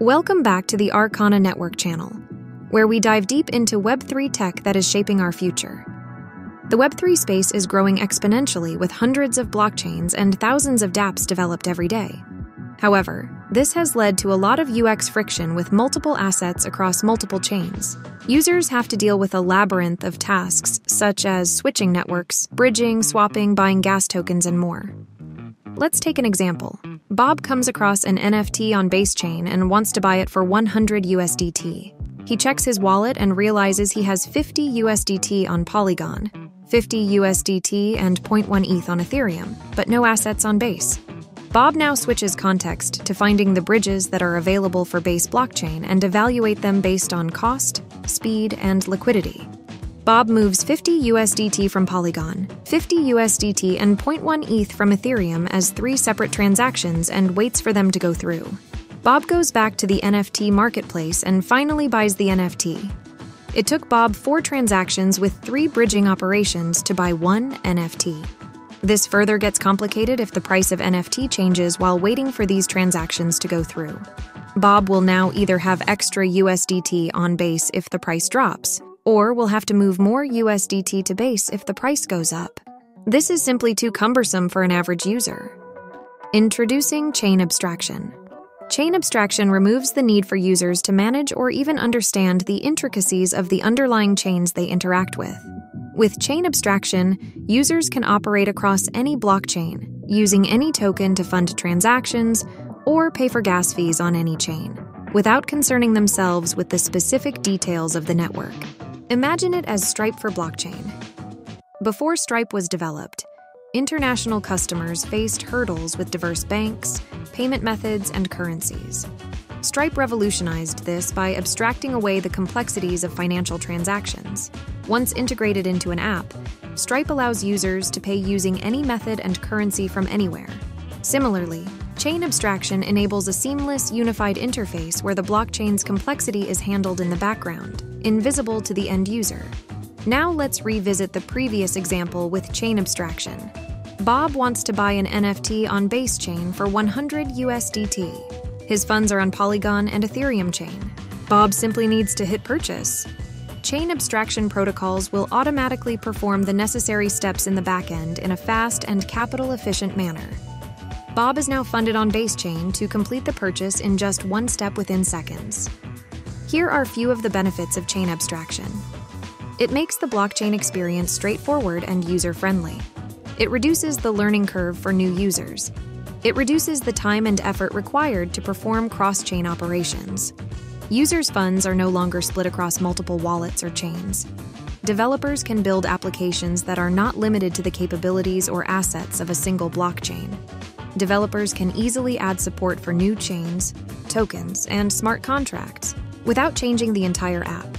Welcome back to the Arcana Network channel, where we dive deep into Web3 tech that is shaping our future. The Web3 space is growing exponentially with hundreds of blockchains and thousands of dApps developed every day. However, this has led to a lot of UX friction with multiple assets across multiple chains. Users have to deal with a labyrinth of tasks such as switching networks, bridging, swapping, buying gas tokens, and more. Let's take an example. Bob comes across an NFT on Basechain and wants to buy it for 100 USDT. He checks his wallet and realizes he has 50 USDT on Polygon, 50 USDT and 0.1 ETH on Ethereum, but no assets on Base. Bob now switches context to finding the bridges that are available for Base blockchain and evaluate them based on cost, speed, and liquidity. Bob moves 50 USDT from Polygon, 50 USDT, and 0.1 ETH from Ethereum as three separate transactions and waits for them to go through. Bob goes back to the NFT marketplace and finally buys the NFT. It took Bob four transactions with three bridging operations to buy one NFT. This further gets complicated if the price of NFT changes while waiting for these transactions to go through. Bob will now either have extra USDT on base if the price drops, or we'll have to move more USDT to base if the price goes up. This is simply too cumbersome for an average user. Introducing Chain Abstraction. Chain abstraction removes the need for users to manage or even understand the intricacies of the underlying chains they interact with. With chain abstraction, users can operate across any blockchain, using any token to fund transactions or pay for gas fees on any chain, without concerning themselves with the specific details of the network. Imagine it as Stripe for blockchain. Before Stripe was developed, international customers faced hurdles with diverse banks, payment methods, and currencies. Stripe revolutionized this by abstracting away the complexities of financial transactions. Once integrated into an app, Stripe allows users to pay using any method and currency from anywhere. Similarly, chain abstraction enables a seamless, unified interface where the blockchain's complexity is handled in the background, invisible to the end user. Now let's revisit the previous example with chain abstraction. Bob wants to buy an NFT on Base Chain for 100 USDT. His funds are on Polygon and Ethereum chain. Bob simply needs to hit purchase chain abstraction protocols will automatically perform the necessary steps in the backend in a fast and capital efficient manner. Bob is now funded on Basechain to complete the purchase in just one step within seconds. Here are a few of the benefits of chain abstraction. It makes the blockchain experience straightforward and user friendly. It reduces the learning curve for new users. It reduces the time and effort required to perform cross chain operations. Users' funds are no longer split across multiple wallets or chains. Developers can build applications that are not limited to the capabilities or assets of a single blockchain. Developers can easily add support for new chains, tokens, and smart contracts without changing the entire app.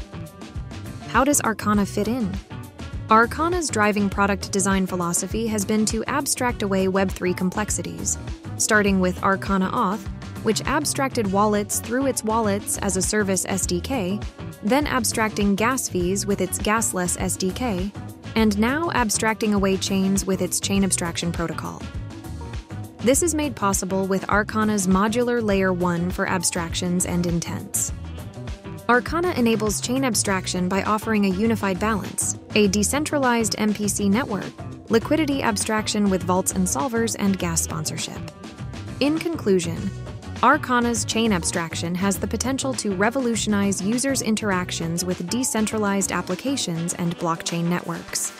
How does Arcana fit in? Arcana's driving product design philosophy has been to abstract away Web3 complexities, starting with Arcana Auth, which abstracted wallets through its Wallets as a Service SDK, then abstracting gas fees with its Gasless SDK, and now abstracting away chains with its Chain Abstraction Protocol. This is made possible with Arcana's modular Layer 1 for abstractions and intents. Arcana enables chain abstraction by offering a unified balance, a decentralized MPC network, liquidity abstraction with vaults and solvers, and gas sponsorship. In conclusion, Arcana's chain abstraction has the potential to revolutionize users' interactions with decentralized applications and blockchain networks.